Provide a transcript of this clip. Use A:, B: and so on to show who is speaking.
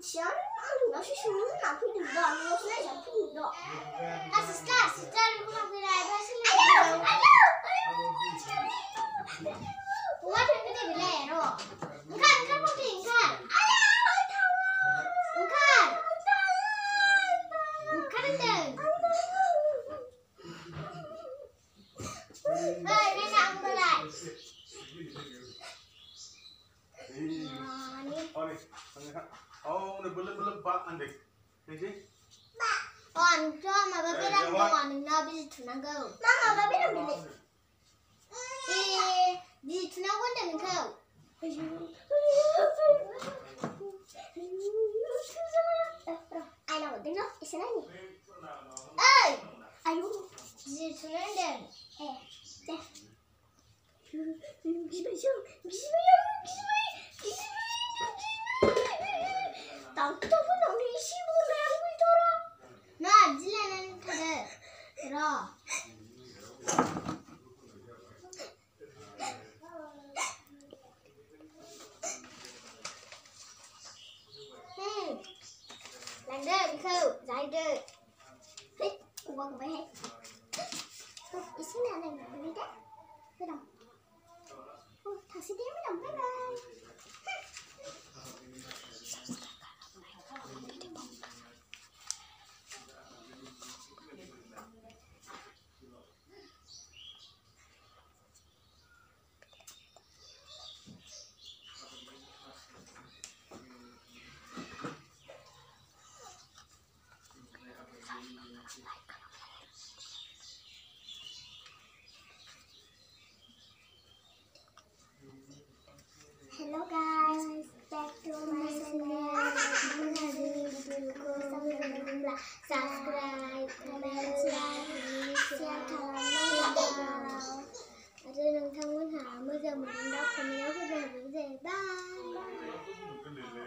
A: 行那你要是输了你脑壳顶着你要是在想不顶着啊
B: 是死死
C: 站着不让回来是心里想哎呦哎呦
A: 我
C: đang còn mình nào bây giờ chúng nó go.
A: Mamma, va bene bene. Eh,
C: di chúng nó quan điểm mình không?
A: Ai no, tengo ese año.
C: Ê,
A: Aiuto.
C: di chúng nó điểm.
A: தகுத்தவன் ரிஷி போகிறாங்க Torah
C: நான் அஜில நினைக்கிறேன் ரா Lên đây, đi khâu, dài đây.
A: Hít, uống cái bánh.
C: bây giờ mình đến đó còn nếu bây giờ mình về
A: bye.